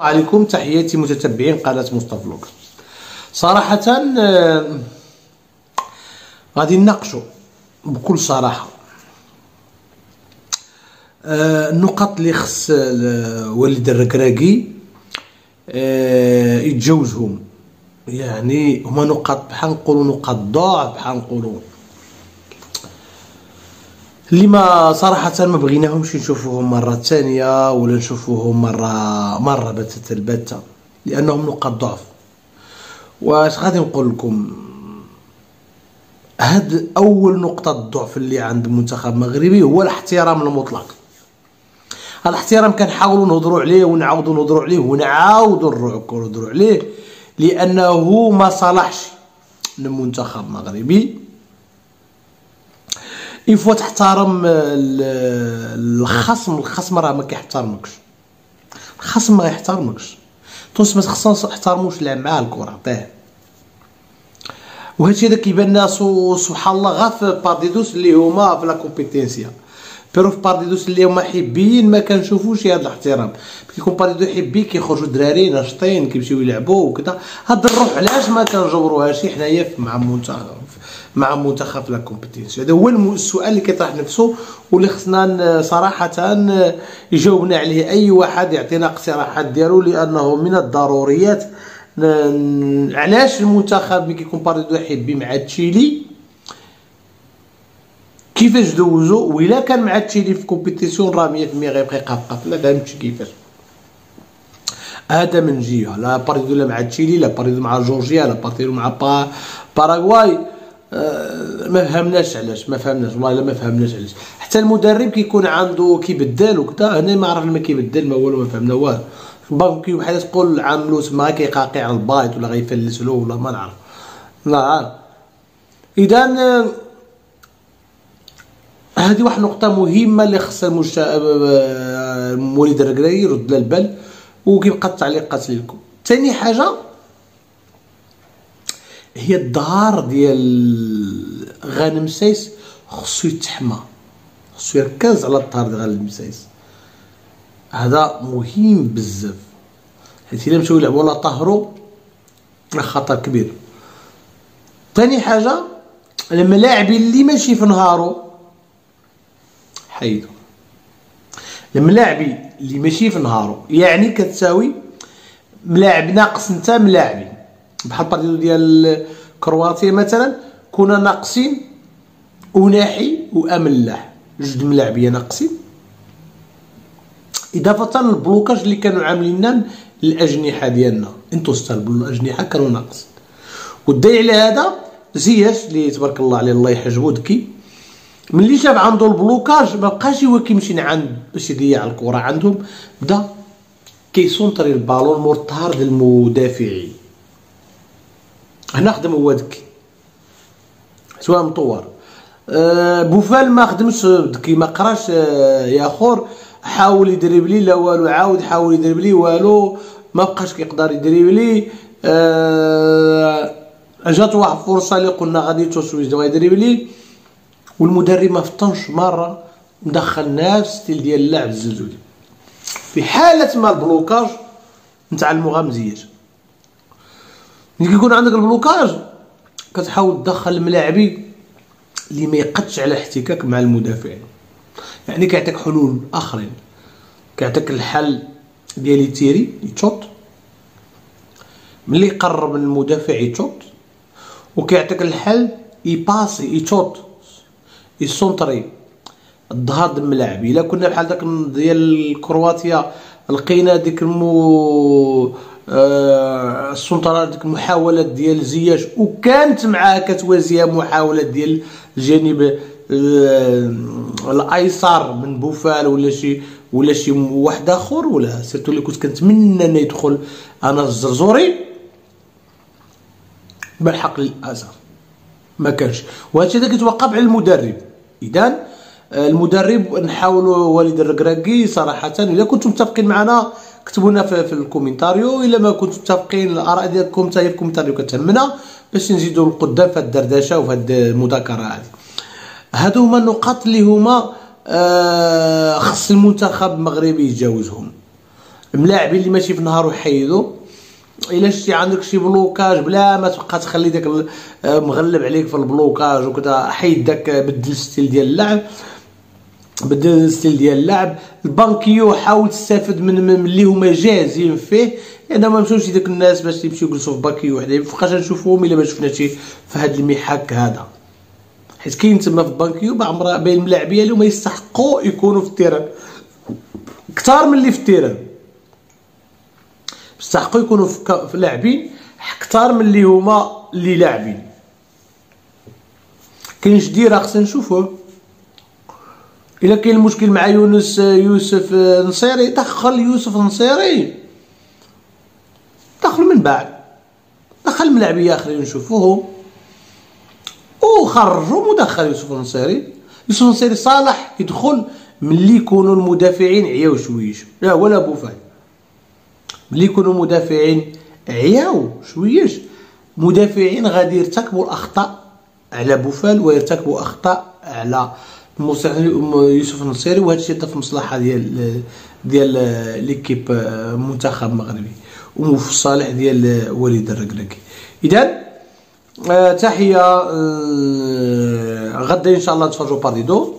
عليكم تحياتي متتبعين قناة مصطفى فلوق صراحة آه، غادي نناقشوا بكل صراحة. آه، النقط اللي خص والد الركراكي آه، يتجاوزهم. يعني هما نقاط بحال نقولوا نقاط ضعف بحال نقولوا اللي ما صراحة ما بغيناهمش نشوفوهم مرة ثانية ولا نشوفوهم مرة مرة بتة البتة لأنهم نقاط ضعف. واش غادي نقول لكم؟ هاد أول نقطة ضعف اللي عند المنتخب المغربي هو الاحترام المطلق. الاحترام كنحاولوا نهضروا عليه ونعاودوا نهضروا عليه ونعاودوا نهضروا عليه لأنه ما صلحش للمنتخب المغربي يفوا تحترم الخصم الخصم راه ما كيحترمكش. الخصم ما يحترمكش تونس ما تخصناش نحترموش لعب معاه الكرة عطيه وهادشي هذا كيبان لنا سبحان الله غا في partidos اللي هما في la competencia. pero في partidos اللي هما حبيين ما كنشوفوش هذا الاحترام. كيكون partido حبي كيخرجوا دراري ناشطين كيمشيو يلعبوا وكذا هاد الروح علاش ما كنجبروهاش حنايا مع المنتخب مع منتخب la competición. هذا هو السؤال اللي كيطرح نفسه واللي خصنا صراحة يجاوبنا عليه أي واحد يعطينا اقتراحات ديالو لأنه من الضروريات علاش المنتخب ملي partido حبي مع تشيلي؟ كيفاش دوزو؟ وإلا كان مع تشيلي في competición راه 100% غيبقى يقفقف لا فهمتش كيفاش. هذا من جهة لا partido لا مع تشيلي لا partido مع جورجيا لا باردو مع با باراغواي. ما فهمناش علاش ما فهمناش والله ما فهمناش علاش. حتى المدرب كيكون عنده كيبدل وكذا هنا ما عرف ما كيبدل ما والو ما فهمنا والو. باغي بحال تقول عاملو تما كيقاقي على البايت ولا غيفلس له ولا ما نعرف. لا. عارف اذا آه، هذه واحد النقطة مهمة اللي خص المشا... المولد آه، الركراكي يرد لها البال وكيبقى التعليقات لكم ثاني حاجة هي الدار ديال غانم سايس خصو يتحمى خصو يركز على الدار ديال غانم سايس. هذا مهم بزاف حيت إلا مشاو يلعبوا لا طهروا خطر كبير. ثاني حاجة الملاعبين اللي ماشي في نهارو حيدو. الملاعبي اللي ماشي في نهارو يعني كتساوي ملاعب ناقص انت ملاعبين. بحال ال partido ديال كرواتيا مثلا كنا ناقصين وناحي وأملاح. جوج ملاعبيه ناقصين. إضافة لل blocage اللي كانوا عاملين لنا الاجنحه ديالنا en total الأجنحة كانوا ناقصين. والدليل على هذا زياش اللي تبارك الله عليه الله يحجبو ذكي. ملي شاف عنده ال blocage ما بقاش هو كيمشي عند باش يضيع الكرة عندهم. بدا كيسونطري البالون مور ظهر المدافعين. هنا خدم هو ذكي سواء مطور. أه بوفال ما خدمش ذكي ما قراش أه يا خور حاول يدريبلي لا والو عاود حاول يدريبلي والو ما بقاش كيقدر يدريبلي أه جات واحد الفرصة اللي قلنا غادي توسويس دوا يدريبلي والمدرب ما فطنش مرة مدخل نفس ستيل ديال اللعب الزلزولي. في حالة ما البلوكاج نتاع المغامزيات ملي كيكون عندك البلوكاج كتحاول تدخل الملاعبي اللي ما يقدش على احتكاك مع المدافعين. يعني كيعطيك حلول آخرين. كيعطيك الحل ديال تيري يتشوط. ملي يقرب من المدافع يتشوط. وكيعطيك الحل يباسي يتشوط. يسونطري الظهر الملاعب. إلا كنا بحال داك ديال كرواتيا لقينا ديك المو آه، السلطنات ديك المحاولات ديال زياش وكانت معاه كتوازيها محاولات ديال الجانب آه، الأيسر من بوفال ولا شي ولا شي واحد آخر ولا سيرتو اللي كنت كنتمنى إنه يدخل أنا الزلزولي. بالحق للأسف ما كانش. وهادشي هذا كيتوقع على المدرب. اذا المدرب نحاولوا وليد الركراكي صراحة إذا كنتم متفقين معنا كتبوا لنا في, في ال comentario. إلا ما كنتم متفقين الآراء ديالكم حتى هي في ال comentario كتهمنا باش نزيدوا القدام في الدردشة وفي هذه المذاكرة هذه هادو هما النقاط اللي هما آه خص المنتخب المغربي يتجاوزهم. ملاعبين اللي ماشي في النهار ويحيدوا إلا شتي عندك شي blocage بلا ما تبقى تخلي داك آه، مغلب عليك في ال blocage وكذا حيد داك بدل style ديال اللعب. بدل style ديال اللعب. ال banquillo حاول تستافد من اللي هما جاهزين فيه. أنا ما مشاوش داك الناس باش يمشيو يجلسوا في banquillo وحده مابقاش نشوفوهم إلا ما شفناش في هذا المحك هذا. حيت كاين تما في banquillo بعض بين الملاعبية اللي هما يستحقوا يكونوا في ال terrain. كثار من اللي في التيران. يستحقوا يكونوا في لاعبين. أكثر من اللي هما اللي لاعبين. كاين جديره خصنا نشوفوه. إلا كاين المشكل مع يونس يوسف نصيري. دخل يوسف نصيري. دخل من بعد. دخل ملاعبيه آخرين نشوفوهم وخرجوا مدخل يوسف النصيري يوسف النصيري صالح يدخل ملي يكونوا المدافعين عياو شويش لا ولا بوفال ملي يكونوا مدافعين عياو شويش مدافعين غادي يرتكبوا الأخطاء على بوفال ويرتكبوا أخطاء على يوسف النصيري وهذا الشيء في المصلحه ديال ديال ليكيب منتخب مغربي وفي الصالح ديال وليد الركراكي اذا آه تحية آه غدا إن شاء الله تفرجوا partido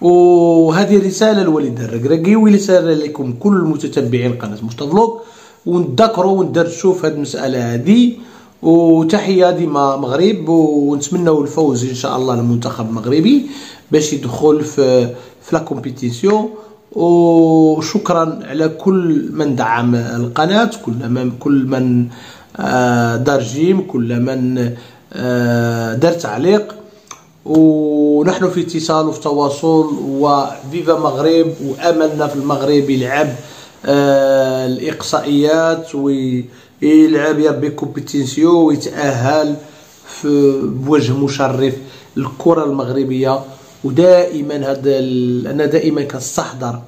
وهذه رسالة لوليد الركراكي ورسالة لكم كل متتبعين قناة مستفلوك ونذكروا وندرسوا في هذه المسألة هذه وتحية ديما مغرب ونتمنوا الفوز إن شاء الله للمنتخب المغربي باش يدخل في في la competición وشكرا على كل من دعم القناة كل من كل من آه، دار j'aime كل من آه، دار تعليق. ونحن في اتصال وفي تواصل و viva مغرب وآملنا في المغرب يلعب آه، الإقصائيات ويلعب يربي competición ويتاهل في بوجه مشرف الكرة المغربية. ودائما هذا أنا دائما كنستحضر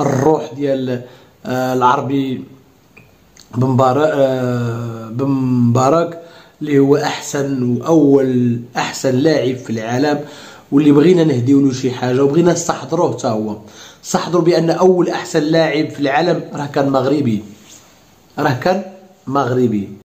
الروح ديال العربي بن مبارك بن مبارك اللي هو أحسن وأول أحسن لاعب في العالم. واللي بغينا نهديو له شي حاجة وبغينا نستحضروه حتى هو. استحضروا بأن أول أحسن لاعب في العالم راه كان مغربي. راه كان maghribi.